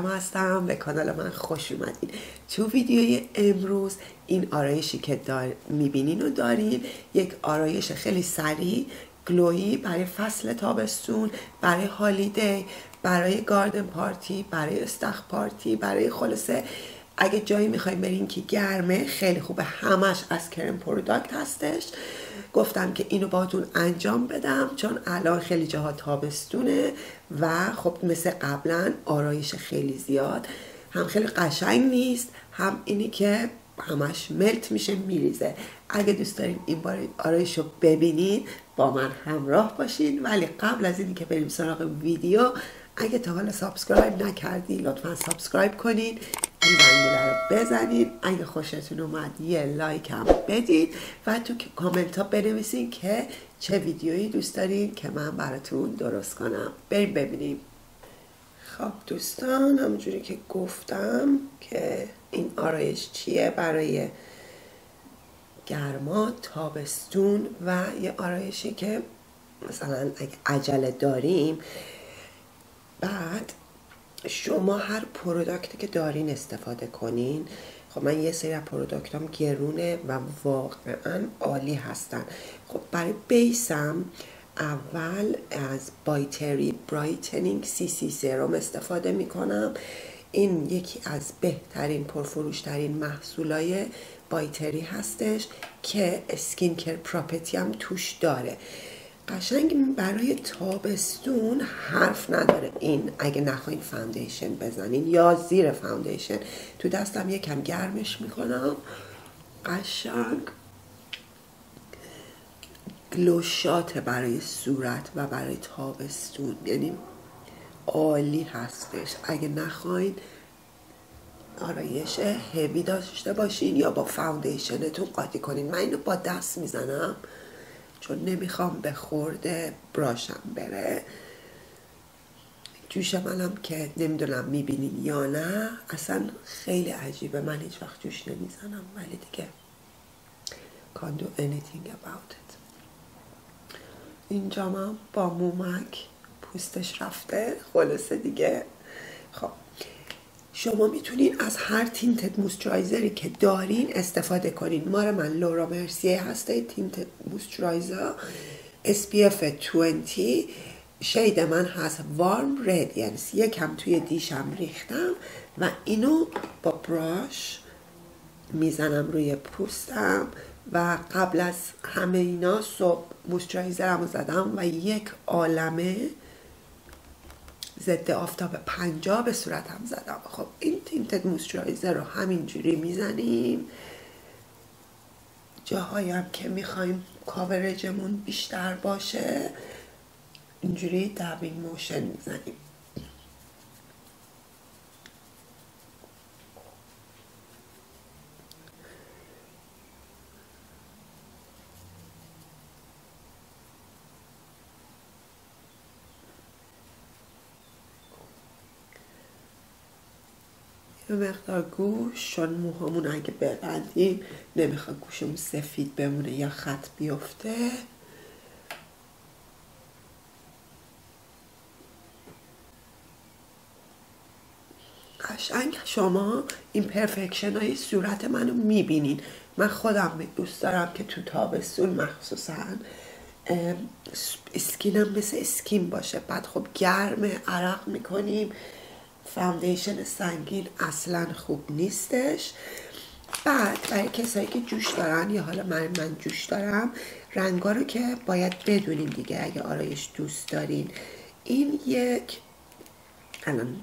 مریم هستم به کانال من خوش اومدین. تو ویدیوی امروز این آرایشی که دار... می‌بینین و دارین. یک آرایش خیلی سریع glowy برای فصل تابستون برای holiday برای garden party برای استخر پارتی برای خلاصه اگه جایی می‌خوایم برین که گرمه خیلی خوبه. همش از کرم product هستش. گفتم که اینو باتون انجام بدم چون الان خیلی جاها تابستونه و خب مثل قبلا آرایش خیلی زیاد. هم خیلی قشنگ نیست هم اینی که همش melt میشه میریزه. اگه دوست دارین این بار آرایش رو ببینید با من همراه باشین. ولی قبل از اینی که بریم سراغ ویدیو اگه تا حالا subscribe نکردی لطفا subscribe کنین. این زنگوله رو بزنید. اگه خوشتون اومد یه لایک هم بدید و تو کامنت ها بنویسین که چه ویدیویی دوست دارین که من براتون درست کنم. بریم ببینیم. خب دوستان همونجوری که گفتم که این آرایش چیه؟ برای گرما تابستون و یه آرایشی که مثلا اگه عجله داریم بعد شما هر product ی که دارین استفاده کنین خب من یه سری از product ام گرونه و واقعا عالی هستن. خب برای base م اول از By Terry Brightening CC Serum استفاده می‌کنم. این یکی از بهترین پرفروشترین محصولای By Terry هستش که skincare property هم توش داره. قشنگ برای تابستون حرف نداره. این اگه نخواین foundation بزنین یا زیر foundation تو دستم یکم گرمش می‌کنم. قشنگ glow shot برای صورت و برای تابستون. یعنی عالی هستش. اگه نخواین آرایش هوی داشته باشین یا با foundation تون قاطی کنین. من اینو با دست می‌زنم. چون نمی‌خوام به خورد brush م بره. جوش منم که نمی‌دونم می‌بینین یا نه. اصلا خیلی عجیبه. من هیچ وقت جوش نمی‌زنم. ولی دیگه can't do anything about it. اینجا من با مومک پوستش رفته. خلاصه دیگه. خب. شما می‌تونین از هر تینتد موسترایزری که دارین استفاده کنین. مار من لورا مرسیه هسته تینتد موسترایزر SPF 20 شید من هست وارم ریدینس یکم توی دیشم ریختم و اینو با براش می‌زنم روی پوستم و قبل از همه اینا صبح موسترایزرم رو زدم و یک عالمه ضد آفتاب پنجا به صورتم زدم. خب این تینتد موسترایزر رو همینجوری می‌زنیم. جاهایی هم که می‌خوایم کاورجمون بیشتر باشه اینجوری دبینگ موشن می‌زنیم. یه مقدار گوش. چون موهامون اگه ببندیم نمی‌خواد گوشمون سفید بمونه یا خط بیفته. قشنگ شما این پرفکشن های صورت منو می‌بینین. من خودم دوست دارم که تو تابستون مخصوصا اسکینم مثل اسکین باشه. بعد خب گرم عرق می‌کنیم. foundation سنگین اصلا خوب نیستش. بعد برای کسایی که جوش دارن یا حالا من من جوش دارم رنگا رو که باید بدونیم دیگه اگه آرایش دوست دارین. این یک الان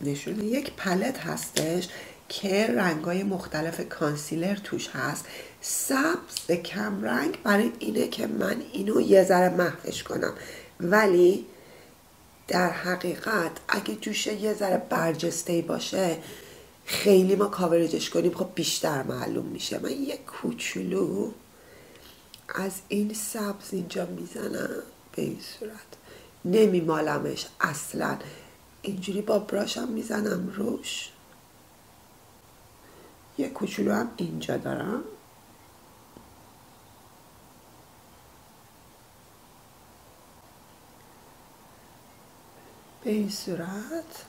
نشونه یک پلت هستش که رنگای مختلف concealer توش هست. سبز کم رنگ برای اینه که من اینو یه ذره محوش کنم. ولی در حقیقت اگه جوشه یه ذره برجسته باشه خیلی ما کاورجش کنیم خب بیشتر معلوم میشه. من یه کوچولو از این سبز اینجا می‌زنم به این صورت. نمیمالمش اصلا. اینجوری با براشم می‌زنم روش. یه کوچولو هم اینجا دارم. به این صورت.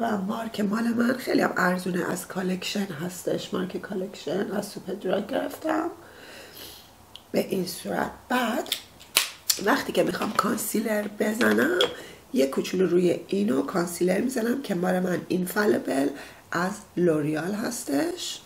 و مارک مال من خیلی هم ارزونه از Collection هستش. مارک Collection از سوپر گرفتم به این صورت. بعد وقتی که می‌خوام concealer بزنم یه کوچولو روی اینو concealer می‌زنم که مال من Infallible از L'Oréal هستش.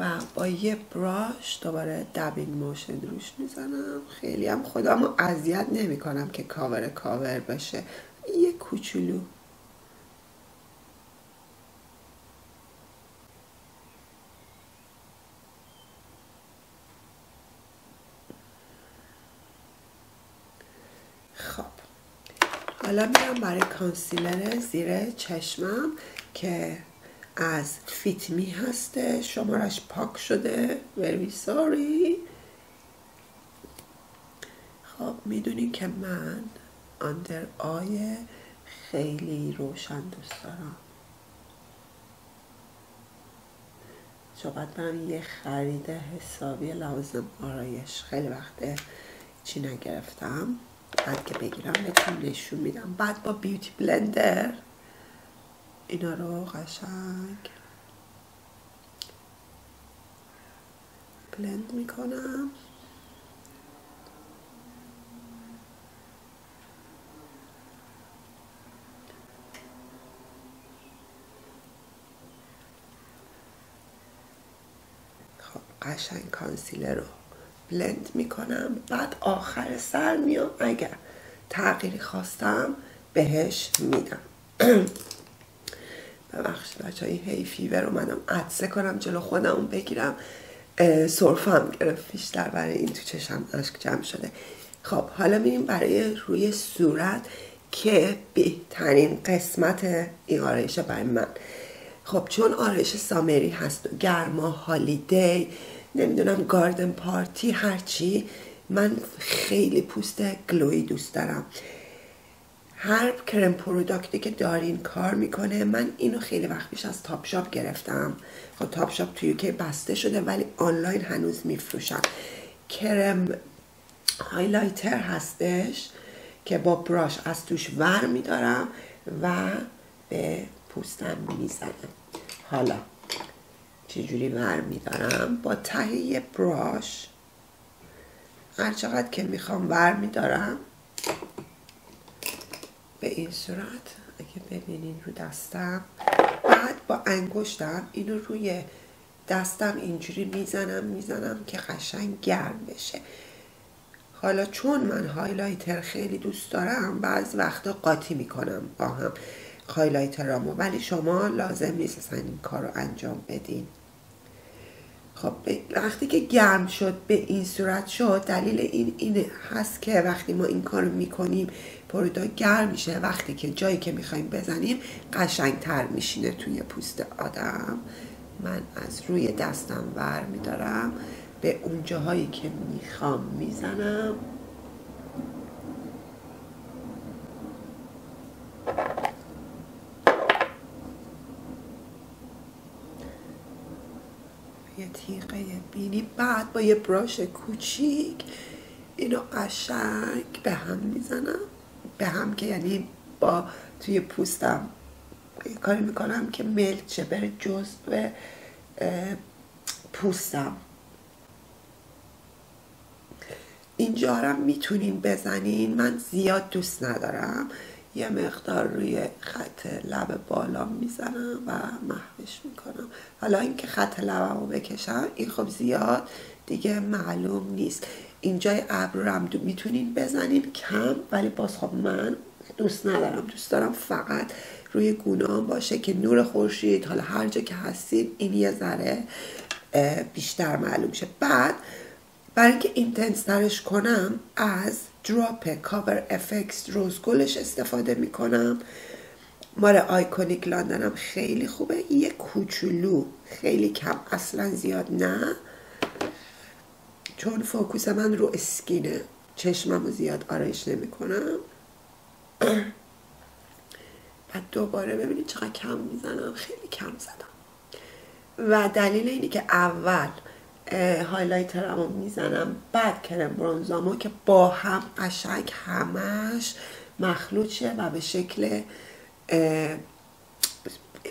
و با یه brush دوباره dabbing motion روش می‌زنم. خیلی هم خودم رو اذیت نمی کنم که cover cover بشه. یه کوچولو. خب. حالا میرم برای concealer زیر چشمم که از فیتمی هسته. شمارش پاک شده. Very sorry. خب می‌دونین که من اندر آی خیلی روشن دوست دارم. چقدر برم یه خرید حسابی لوازم آرایش. خیلی وقته چی نگرفتم. بعد که بگیرم بهتون نشون میدم. بعد با بیوتی بلندر اینا رو قشنگ بلند می‌کنم. خب قشنگ کانسیلر رو بلند می‌کنم. بعد آخر سر میام. اگر تغییری خواستم بهش میدم. ببخشید بچه های هی فیور اومدم عدسه کنم جلو خودم بگیرم. سرفم گرفت بیشتر برای این تو چشم اشک جمع شده. خب حالا میریم برای روی صورت که بهترین قسمت این آرایش برای من. خب چون آرایش سامری هست و گرما هالیدی نمی‌دونم گاردن پارتی هرچی من خیلی پوست glowy دوست دارم. هر کرم product ی که دارین کار می‌کنه من اینو خیلی وقت پیش از Topshop گرفتم. خب Topshop توی که بسته شده ولی آنلاین هنوز میفروشن. کرم highlighter هستش که با brush از توش ور میدارم و به پوستم می‌زنم. حالا چجوری ور میدارم؟ با ته براش. هر چقدر که می‌خوام ور میدارم به این صورت اگه ببینین رو دستم. بعد با انگشتم اینو روی دستم اینجوری می‌زنم می‌زنم که قشنگ گرم بشه. حالا چون من هایلایتر خیلی دوست دارم بعض وقتا قاطی می‌کنم با هم هایلایترامو ولی شما لازم نیست این کار رو انجام بدین. خب وقتی که گرم شد به این صورت شد دلیل این اینه هست که وقتی ما این کار می‌کنیم پرودا گرم میشه. وقتی که جایی که می‌خوایم بزنیم قشنگتر میشینه توی پوست آدم. من از روی دستم ور میدارم. به اون جاهایی که می‌خوام می‌زنم. یه تیغه بینی بعد با یه براش کوچیک اینو قشنگ به هم می‌زنم. به هم که یعنی با توی پوستم کاری می‌کنم که ملک چه بره جزء پوستم. اینجا هم می‌تونین بزنین. من زیاد دوست ندارم. یه مقدار روی خط لب بالا می‌زنم و محوش می‌کنم. حالا اینکه خط لبم رو بکشم این خب زیاد دیگه معلوم نیست. اینجای ابرو هم می‌تونین بزنین کم ولی باز خب من دوست ندارم. دوست دارم فقط روی گونام باشه که نور خورشید حالا هر جا که هستین این یه ذره بیشتر معلوم شه. بعد برای اینکه intense ترش کنم از drop Cover FX rose gold ش استفاده می‌کنم. مال Iconic London م خیلی خوبه. یه کوچولو خیلی کم اصلا زیاد نه. چون focus من رو skin ه چشمم رو زیاد آرایش نمی کنم بعد دوباره ببینید چقدر کم می‌زنم خیلی کم زدم. و دلیل اینه که اول highlighter مو می‌زنم بعد کرم bronzer مو که با هم قشنگ همش مخلوط شه و به شکل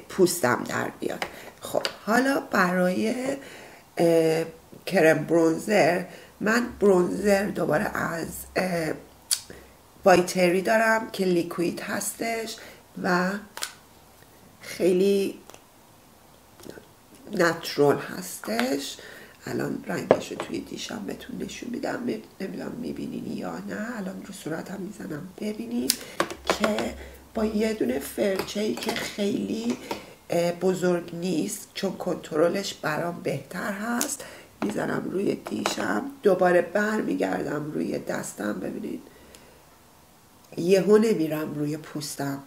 پوستم در بیاد خب حالا برای کرم برونزر من برونزر دوباره از بایتری دارم که لیکوید هستش و خیلی نترول هستش. الان رنگش رو توی دیشم بهتون نشون میدم. نمی‌دونم می‌بینین یا نه. الان رو صورتم می‌زنم. ببینید که با یه دونه فرچه ای که خیلی بزرگ نیست چون کنترلش برام بهتر هست. می‌زنم روی دیشم دوباره بر میگردم روی دستم. ببینید. یهو نمیرم روی پوستم.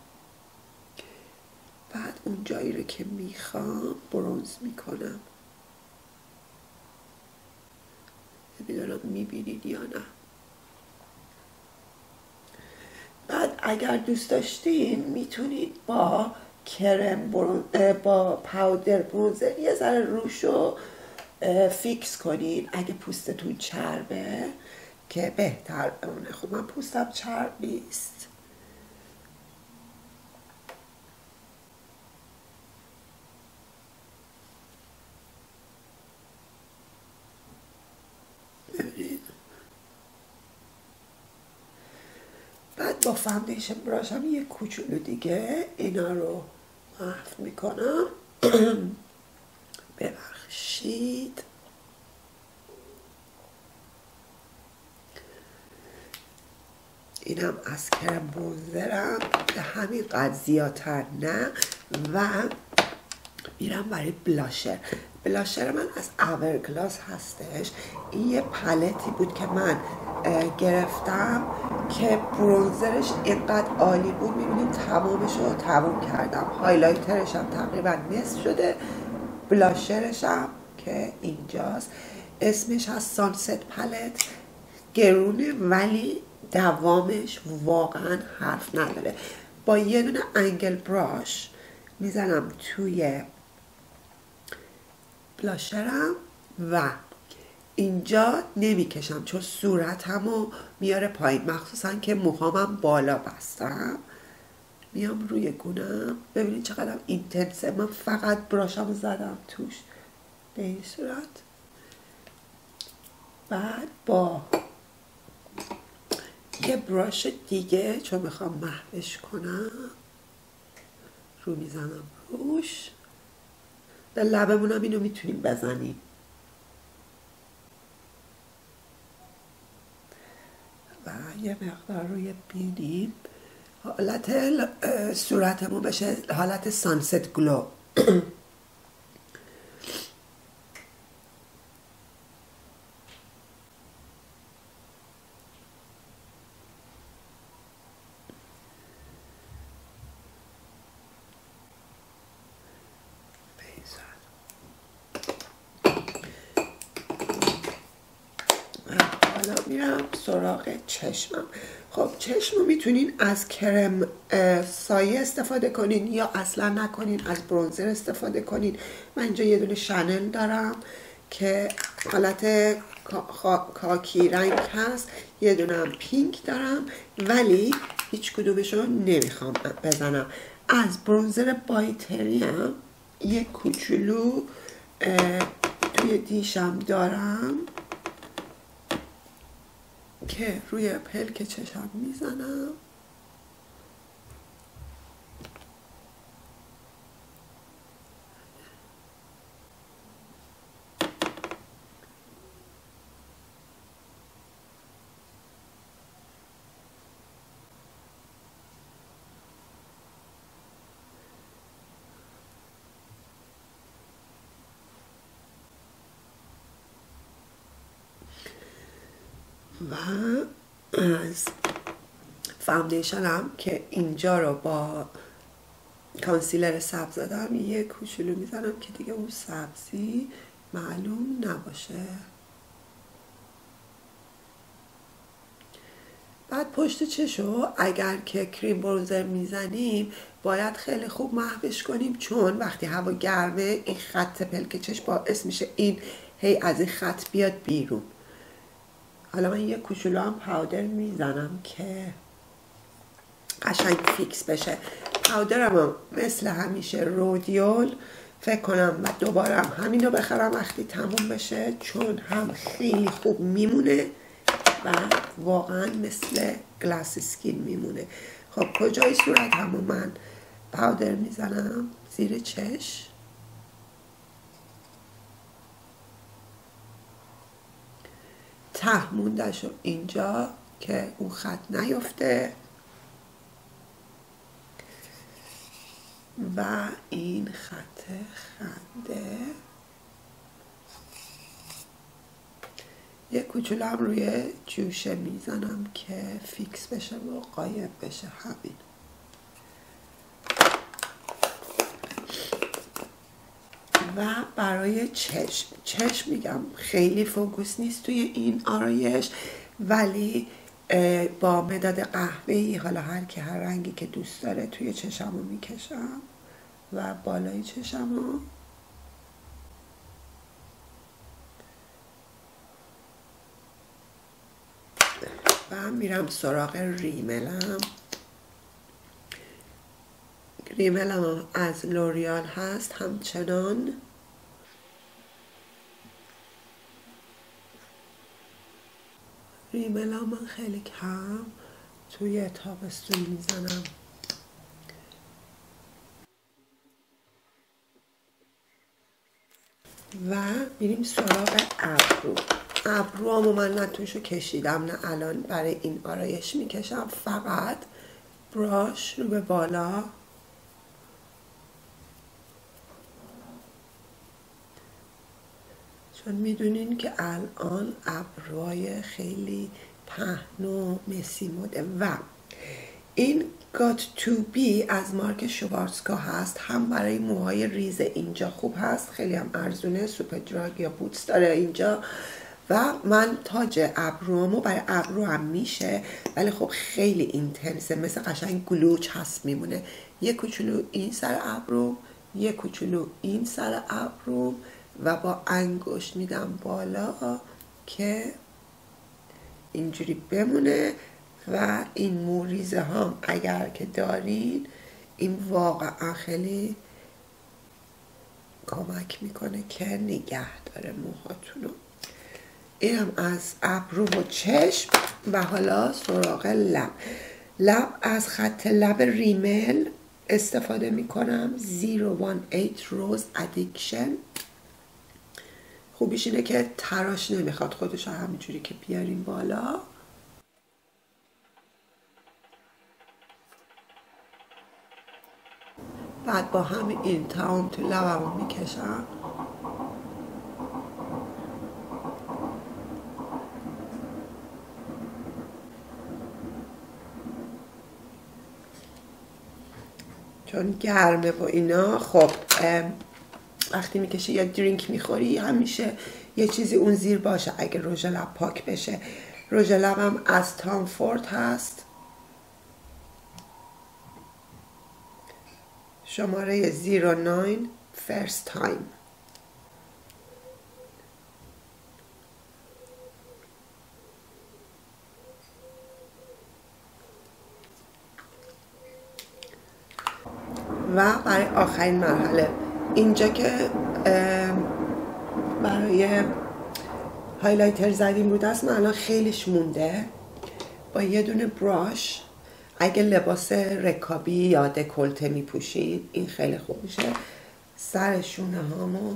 بعد اون جایی رو که می‌خوام برونز می‌کنم. نمی‌دونم می‌بینید یا نه. بعد اگر دوست داشتین می‌تونید با کرم با پاودر برونزر یه ذره روشو فیکس کنین اگه پوستتون چربه که بهتر بمونه خب من پوستم چرب نیست. بعد با foundation brush م یه کوچولو دیگه. اینا رو محو می‌کنم. ببخشید. اینم از کرم bronzer م به همین قد زیادتر نه. و میرم برای blusher. blusher من از Hourglass هستش. این یه پلتی بود که من گرفتم که bronzer ش اینقدر عالی بود. می‌بینید تمامش رو تموم کردم. highlighter ش هم تقریبا نصف شده. blusher ش هم که اینجاست. اسمش از sunset palette. گرونه ولی دوامش واقعا حرف نداره. با یه دونه angle brush می‌زنم توی بلاشرم و اینجا نمی‌کشم چون صورتمو میاره پایین. مخصوصا که موهامم بالا بستم. میام روی گونم. ببینید چقدر اینتنسه. من فقط براشم زدم توش. به این صورت. بعد با یه براش دیگه چون می‌خوام محوش کنم. رو می‌زنم روش. در لبمونم اینو می‌تونیم بزنیم. و یه مقدار روی بینیم. حالت صورتمون بشه حالت سانست گلو حالا میرم سراغ چشمم. خب چشم رو می‌تونین از کرم سایه استفاده کنین یا اصلا نکنین از برونزر استفاده کنین. من اینجا یه دونه شنل دارم که حالت کاکی رنگ هست. یه دونه پینک دارم ولی هیچ کدومش نمی‌خوام بزنم. از برونزر بایتری هم یه کوچولو توی دیشم دارم. که روی پلک چشم می‌زنم. از foundation هم که اینجا رو با concealer سبز زدم یه کوچولو می‌زنم که دیگه اون سبزی معلوم نباشه. بعد پشت چشو اگر که cream bronzer می‌زنیم باید خیلی خوب محوش کنیم چون وقتی هوا گرمه این خط پلک چشم باعث میشه این هی از این خط بیاد بیرون. حالا من یه کوچولو هم پاودر می‌زنم که قشنگ فیکس بشه. پاودرم مثل همیشه رودیول فکر کنم و دوباره هم همین رو بخرم وقتی تموم بشه چون هم خیلی خوب میمونه و واقعا مثل گلاس سکین میمونه. خب کجای صورت همو من پاودر می‌زنم؟ زیر چش ته موندش اینجا که اون خط نیفته. و این خط خنده. یه کوچولم روی جوشه می‌زنم که فیکس بشه و قایم بشه. همین. و برای چشم چشم میگم خیلی فوکوس نیست توی این آرایش ولی با مداد قهوه‌ای حالا هر که هر رنگی که دوست داره توی چشمو می‌کشم و بالای چشمو. و میرم سراغ ریملم. ریملم از لوریال هست همچنان. ریملم من خیلی کم توی تابستون می‌زنم. و میریم سراغ ابرو. ابروامو من نه توشو کشیدم نه الان برای این آرایش می‌کشم فقط براش رو به بالا چون می‌دونین که الان ابروهای خیلی پهن و مسی موده و این گات تو بی از مارک شوارسکا هست هم برای موهای ریز اینجا خوب هست خیلی هم ارزونه سوپر دراگ یا بوتس داره اینجا و من تاج ابرومو برای ابرو هم میشه ولی خب خیلی اینتنسه مثل قشنگ گلوچ هست میمونه. یه کوچولو این سر ابرو یه کوچولو این سر ابرو و با انگشت میدم بالا که اینجوری بمونه و این موریزه هم اگر که دارین این واقعا خیلی کمک می‌کنه که نگه داره موهاتونو. اینم از ابرو و چشم و حالا سراغ لب. لب از خط لب Rimmel استفاده می‌کنم. 018 Rose Addiction. خوبیش اینه که تراش نمی‌خواد خودش همینجوری که بیاریم بالا. بعد با همین این تاون تو لبمو می‌کشم. چون گرمه و اینا خب وقتی می‌کشی یا drink می‌خوری همیشه یه چیزی اون زیر باشه. اگه رژ لب پاک بشه. رژ لبم از Tom Ford هست. شماره 09 First Time و برای آخرین مرحله. اینجا که برای highlighter زدیم بود است من الان خیلیش مونده. با یه دونه brush. اگه لباس رکابی یا دکلته میپوشید این خیلی خوب میشه. سر شونه هامو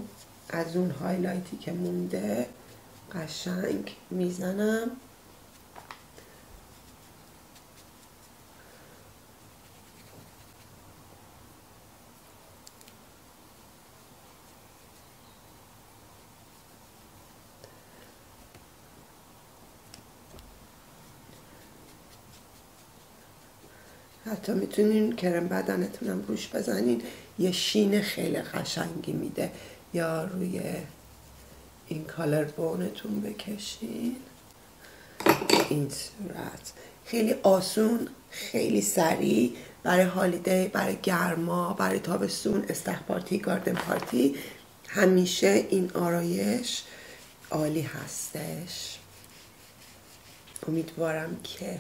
از اون highlight ی که مونده قشنگ می‌زنم. حتی می‌تونین کرم بدنتونم روش بزنین. یه شین خیلی قشنگی میده. یا روی این کالر بونتون بکشین. این صورت. خیلی آسون خیلی سریع. برای هالیدی برای گرما برای تابستون استخ پارتی گاردن پارتی. همیشه این آرایش عالی هستش. امیدوارم که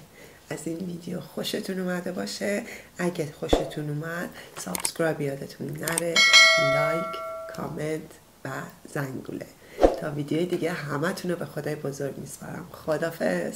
از این ویدیو خوشتون اومده باشه. اگه خوشتون اومد subscribe یادتون نره like comment و زنگوله. تا ویدیوی دیگه همه رو به خدای بزرگ میسپارم. خدافز